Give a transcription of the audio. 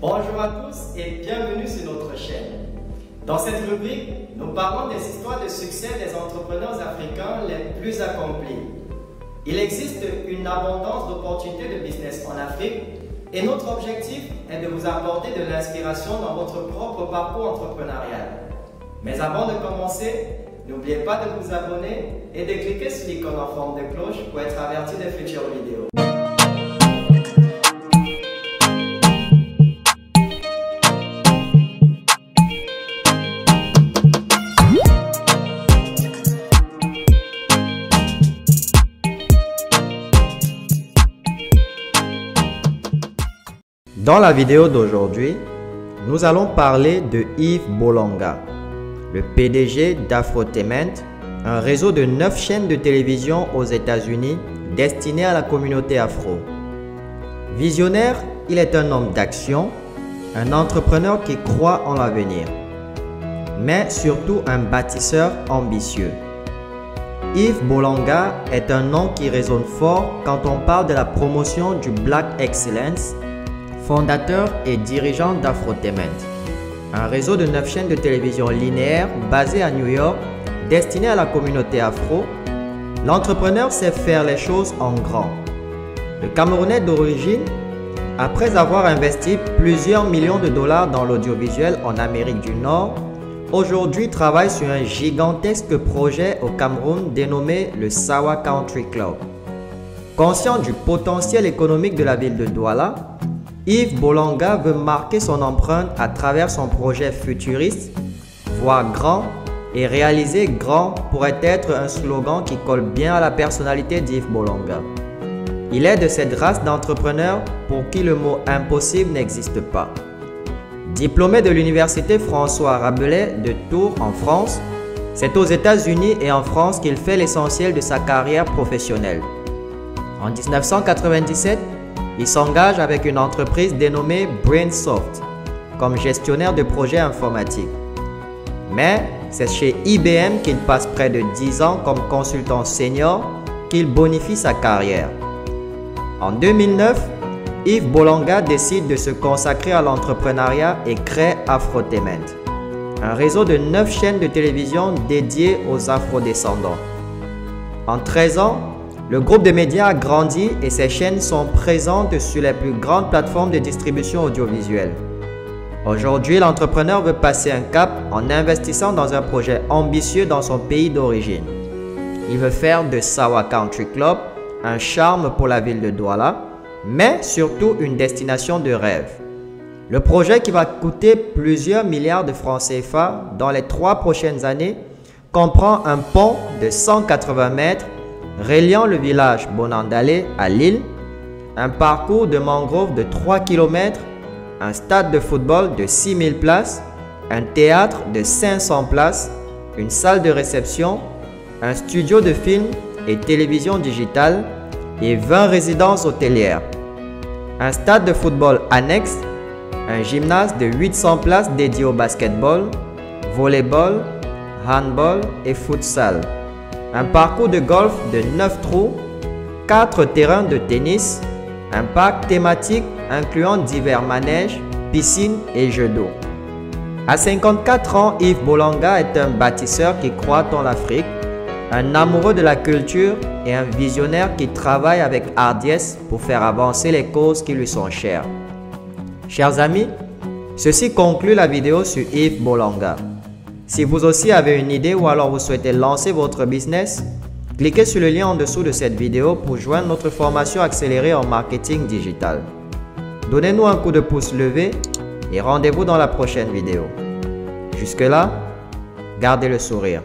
Bonjour à tous et bienvenue sur notre chaîne. Dans cette rubrique, nous parlons des histoires de succès des entrepreneurs africains les plus accomplis. Il existe une abondance d'opportunités de business en Afrique et notre objectif est de vous apporter de l'inspiration dans votre propre parcours entrepreneurial. Mais avant de commencer, n'oubliez pas de vous abonner et de cliquer sur l'icône en forme de cloche pour être averti des futures vidéos. Dans la vidéo d'aujourd'hui, nous allons parler de Yves Bolonga, le PDG d'Afrotainment, un réseau de 9 chaînes de télévision aux États-Unis destiné à la communauté afro. Visionnaire, il est un homme d'action, un entrepreneur qui croit en l'avenir, mais surtout un bâtisseur ambitieux. Yves Bolonga est un nom qui résonne fort quand on parle de la promotion du Black Excellence fondateur et dirigeant d'Afrotainment, un réseau de 9 chaînes de télévision linéaires basé à New York destiné à la communauté afro, l'entrepreneur sait faire les choses en grand. Le Camerounais d'origine, après avoir investi plusieurs millions de dollars dans l'audiovisuel en Amérique du Nord, aujourd'hui travaille sur un gigantesque projet au Cameroun dénommé le Sawa Country Club. Conscient du potentiel économique de la ville de Douala, Yves Bolanga veut marquer son empreinte à travers son projet futuriste, voir grand et réaliser grand pourrait être un slogan qui colle bien à la personnalité d'Yves Bolanga. Il est de cette race d'entrepreneurs pour qui le mot impossible n'existe pas. Diplômé de l'université François Rabelais de Tours en France, c'est aux États-Unis et en France qu'il fait l'essentiel de sa carrière professionnelle. En 1997, il s'engage avec une entreprise dénommée Brainsoft comme gestionnaire de projets informatiques. Mais c'est chez IBM qu'il passe près de 10 ans comme consultant senior qu'il bonifie sa carrière. En 2009, Yves Bolanga décide de se consacrer à l'entrepreneuriat et crée Afrotainment, un réseau de 9 chaînes de télévision dédiées aux afrodescendants. En 13 ans, le groupe de médias a grandi et ses chaînes sont présentes sur les plus grandes plateformes de distribution audiovisuelle. Aujourd'hui, l'entrepreneur veut passer un cap en investissant dans un projet ambitieux dans son pays d'origine. Il veut faire de Sawa Country Club un charme pour la ville de Douala, mais surtout une destination de rêve. Le projet qui va coûter plusieurs milliards de francs CFA dans les trois prochaines années comprend un pont de 180 mètres reliant le village Bonandale à Lille, un parcours de mangrove de 3 km, un stade de football de 6000 places, un théâtre de 500 places, une salle de réception, un studio de film et télévision digitale et 20 résidences hôtelières. Un stade de football annexe, un gymnase de 800 places dédié au basketball, volleyball, handball et futsal un parcours de golf de 9 trous, 4 terrains de tennis, un parc thématique incluant divers manèges, piscines et jeux d'eau. À 54 ans, Yves Bolanga est un bâtisseur qui croit en l'Afrique, un amoureux de la culture et un visionnaire qui travaille avec hardiesse pour faire avancer les causes qui lui sont chères. Chers amis, ceci conclut la vidéo sur Yves Bolanga. Si vous aussi avez une idée ou alors vous souhaitez lancer votre business, cliquez sur le lien en dessous de cette vidéo pour joindre notre formation accélérée en marketing digital. Donnez-nous un coup de pouce levé et rendez-vous dans la prochaine vidéo. Jusque-là, gardez le sourire.